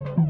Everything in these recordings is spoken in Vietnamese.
you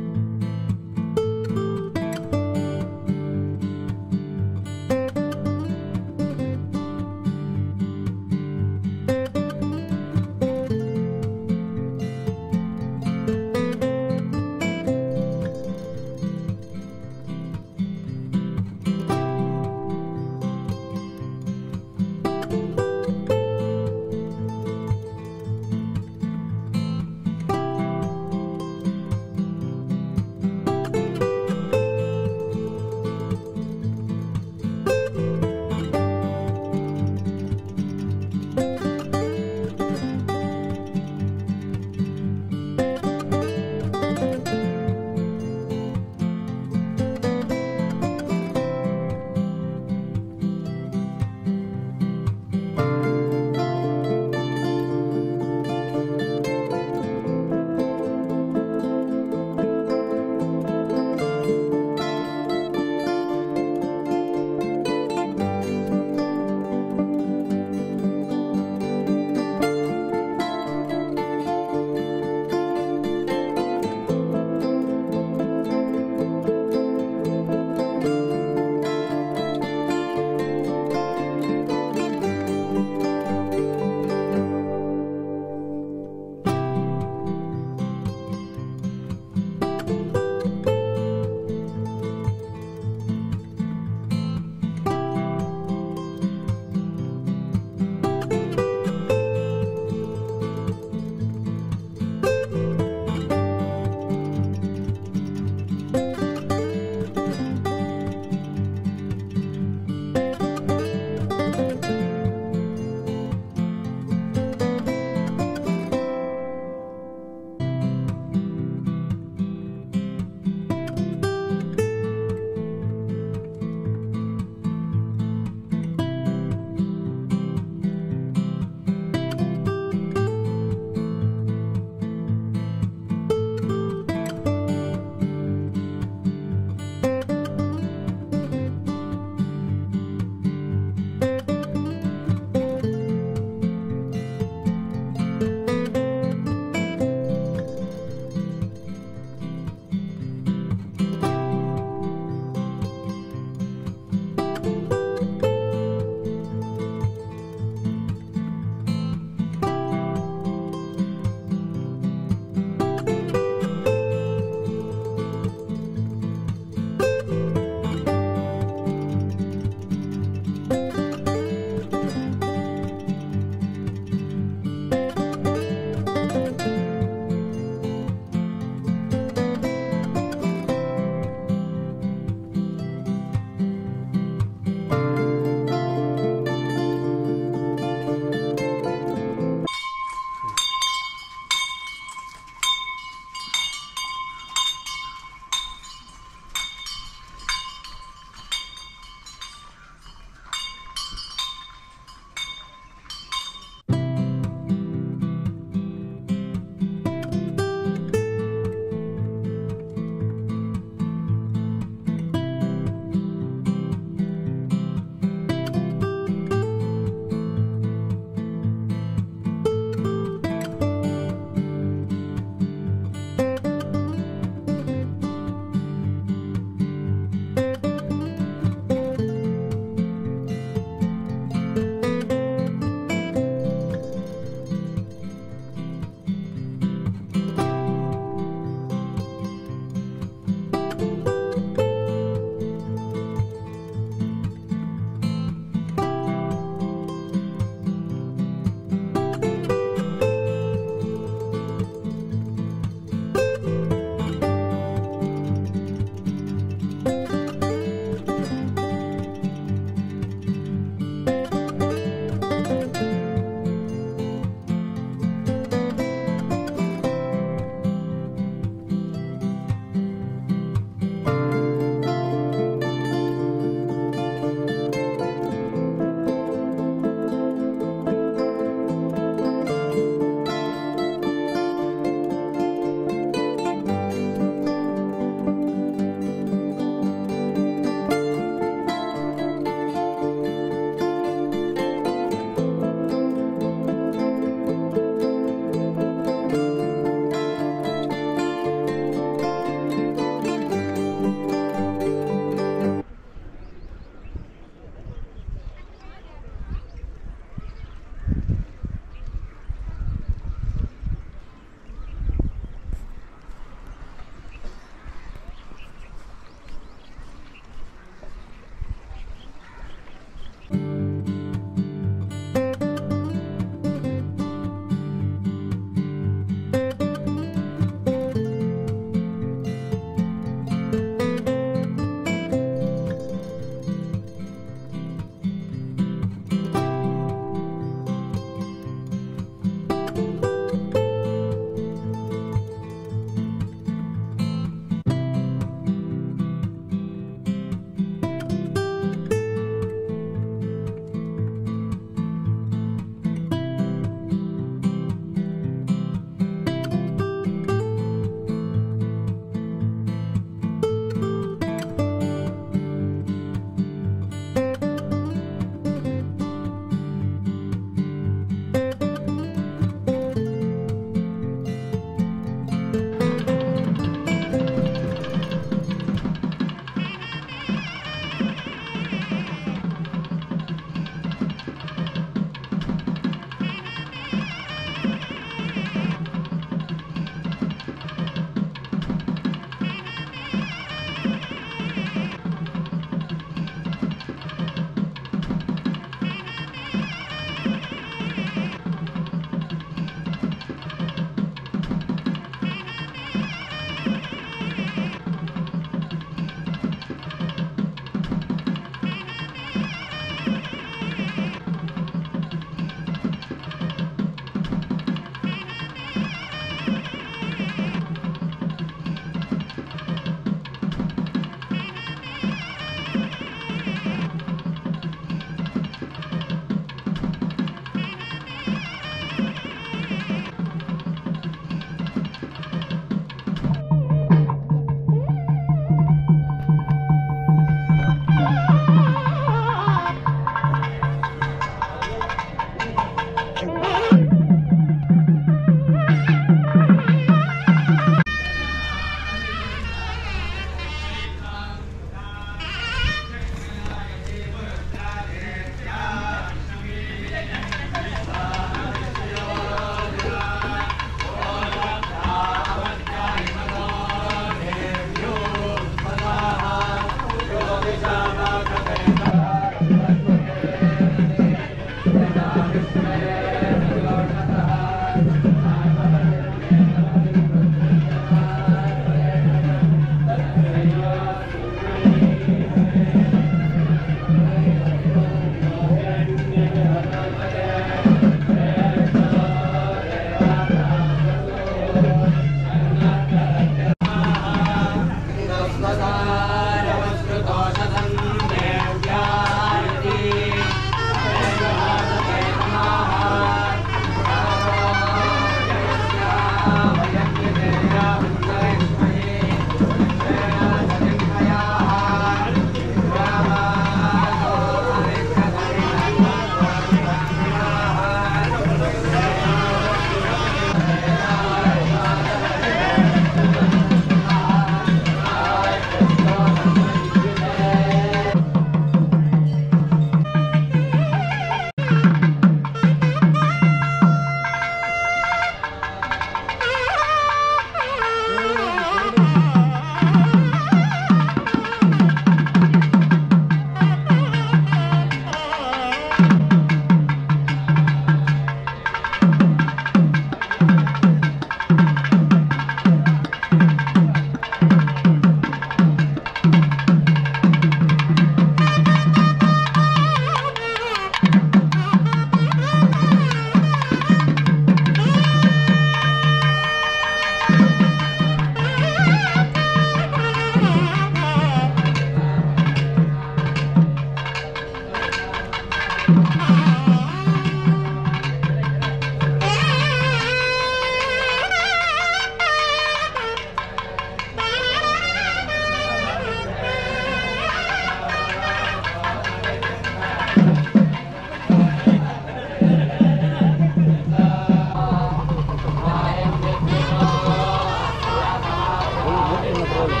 Thank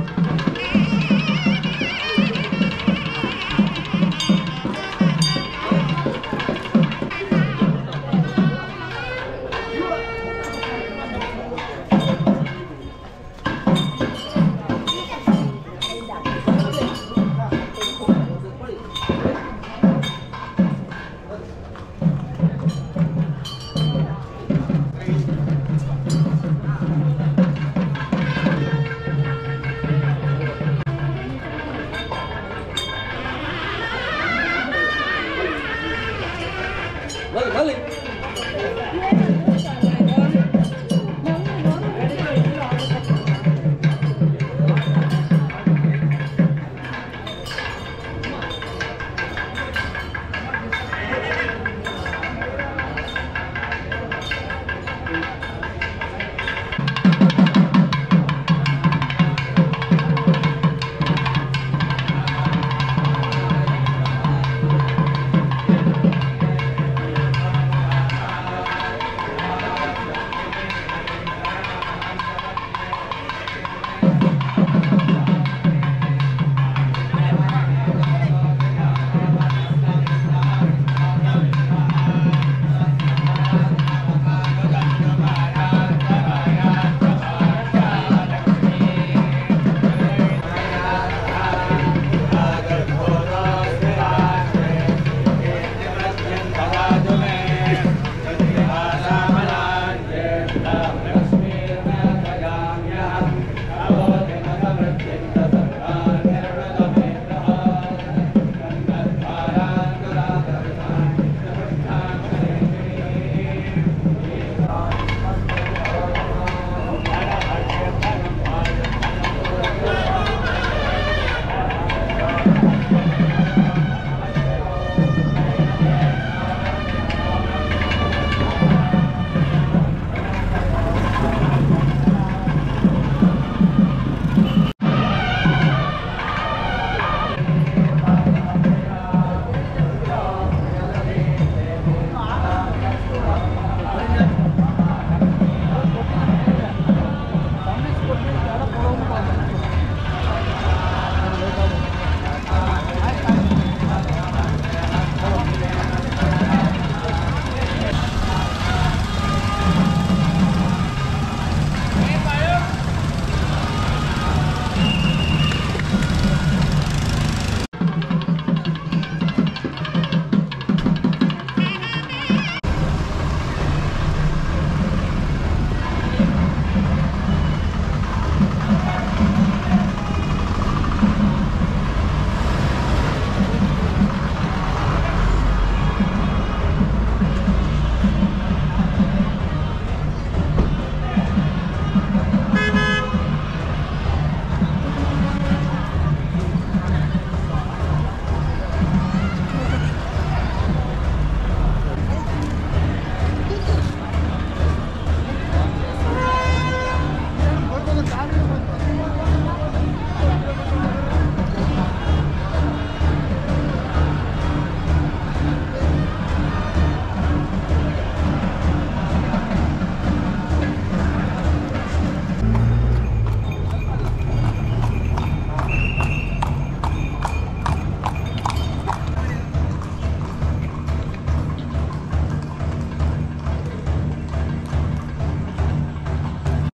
you.